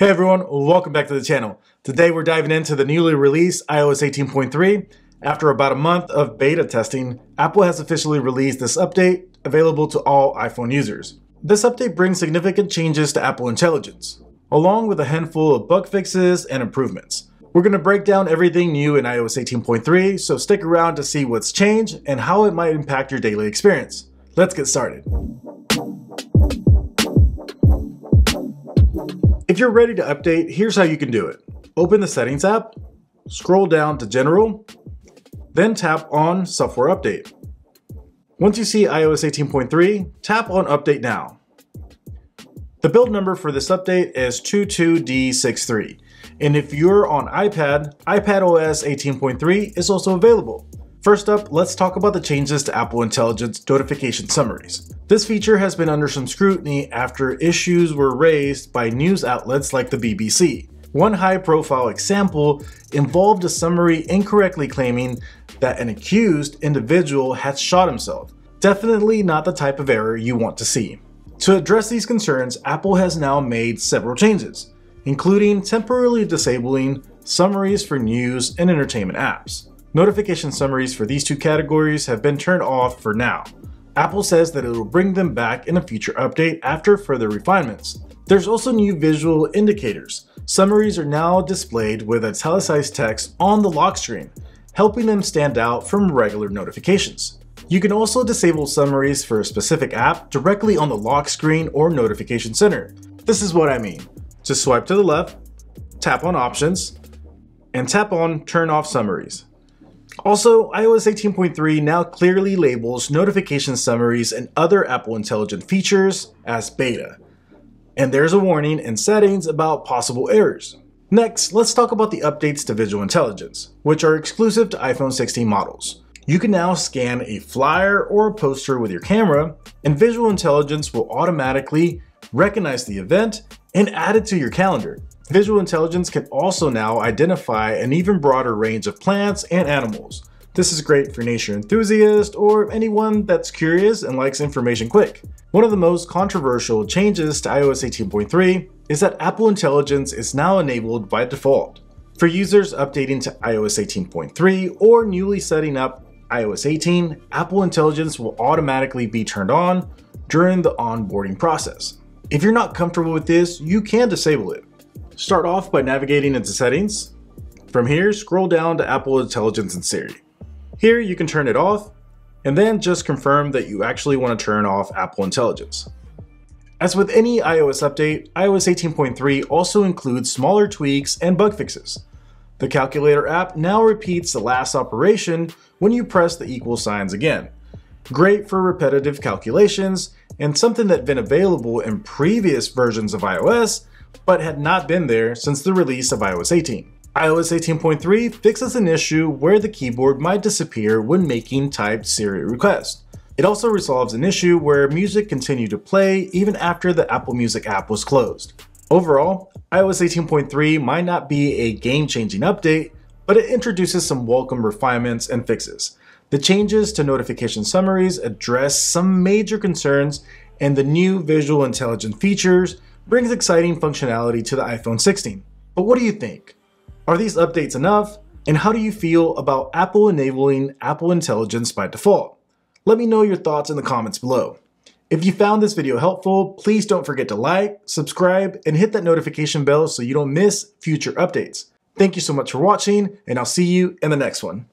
Hey everyone, welcome back to the channel. Today we're diving into the newly released iOS 18.3. After about a month of beta testing, Apple has officially released this update available to all iPhone users. This update brings significant changes to Apple Intelligence, along with a handful of bug fixes and improvements. We're going to break down everything new in iOS 18.3, so stick around to see what's changed and how it might impact your daily experience. Let's get started. If you're ready to update, here's how you can do it. Open the Settings app, scroll down to General, then tap on Software Update. Once you see iOS 18.3, tap on Update Now. The build number for this update is 22D63, and if you're on iPad, iPadOS 18.3 is also available. First up, let's talk about the changes to Apple Intelligence notification summaries. This feature has been under some scrutiny after issues were raised by news outlets like the BBC. One high profile example involved a summary incorrectly claiming that an accused individual had shot himself. Definitely not the type of error you want to see. To address these concerns, Apple has now made several changes, including temporarily disabling summaries for news and entertainment apps. Notification summaries for these two categories have been turned off for now. Apple says that it will bring them back in a future update after further refinements. There's also new visual indicators. Summaries are now displayed with italicized text on the lock screen, helping them stand out from regular notifications. You can also disable summaries for a specific app directly on the lock screen or notification center. This is what I mean. Just swipe to the left, tap on Options, and tap on Turn Off Summaries. Also, iOS 18.3 now clearly labels notification summaries and other Apple Intelligence features as beta. And there's a warning in settings about possible errors. Next, let's talk about the updates to Visual Intelligence, which are exclusive to iPhone 16 models. You can now scan a flyer or a poster with your camera, and Visual Intelligence will automatically recognize the event and add it to your calendar. Visual intelligence can also now identify an even broader range of plants and animals. This is great for nature enthusiasts or anyone that's curious and likes information quick. One of the most controversial changes to iOS 18.3 is that Apple Intelligence is now enabled by default. For users updating to iOS 18.3 or newly setting up iOS 18, Apple Intelligence will automatically be turned on during the onboarding process. If you're not comfortable with this, you can disable it. Start off by navigating into settings. From here, scroll down to Apple Intelligence and Siri. Here you can turn it off, and then just confirm that you actually want to turn off Apple Intelligence. As with any iOS update, iOS 18.3 also includes smaller tweaks and bug fixes. The calculator app now repeats the last operation when you press the equal signs again. Great for repetitive calculations, and something that had been available in previous versions of iOS, but had not been there since the release of iOS 18. iOS 18.3 fixes an issue where the keyboard might disappear when making typed Siri requests. It also resolves an issue where music continued to play even after the Apple Music app was closed. Overall, iOS 18.3 might not be a game-changing update, but it introduces some welcome refinements and fixes. The changes to notification summaries address some major concerns, and the new visual intelligence features brings exciting functionality to the iPhone 16. But what do you think? Are these updates enough? And how do you feel about Apple enabling Apple Intelligence by default? Let me know your thoughts in the comments below. If you found this video helpful, please don't forget to like, subscribe, and hit that notification bell so you don't miss future updates. Thank you so much for watching, and I'll see you in the next one.